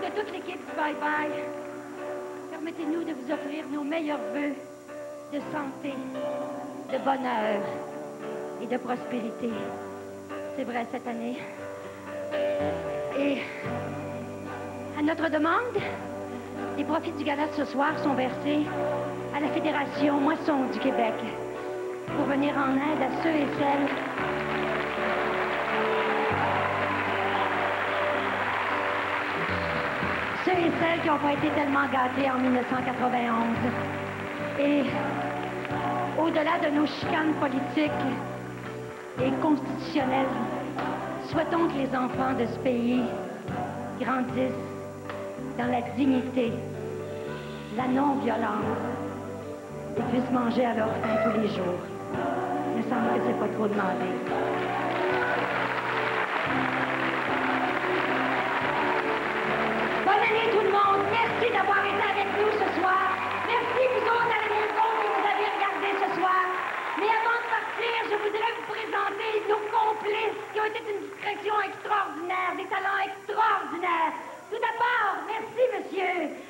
de toute l'équipe du Bye Bye, permettez-nous de vous offrir nos meilleurs voeux de santé, de bonheur et de prospérité. C'est vrai cette année. Et à notre demande, les profits du gala de ce soir sont versés à la Fédération Moisson du Québec pour venir en aide à ceux et celles celles qui n'ont pas été tellement gâtés en 1991. Et au-delà de nos chicanes politiques et constitutionnelles, souhaitons que les enfants de ce pays grandissent dans la dignité, la non-violence et puissent manger à leur faim tous les jours. Il me semble que pas trop demandé. Voudrais vous présenter nos complices qui ont été d'une discrétion extraordinaire, des talents extraordinaires. Tout d'abord, merci monsieur.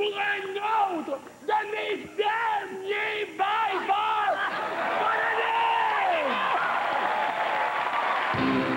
pour un autre de mes derniers bye-bye. Bonne année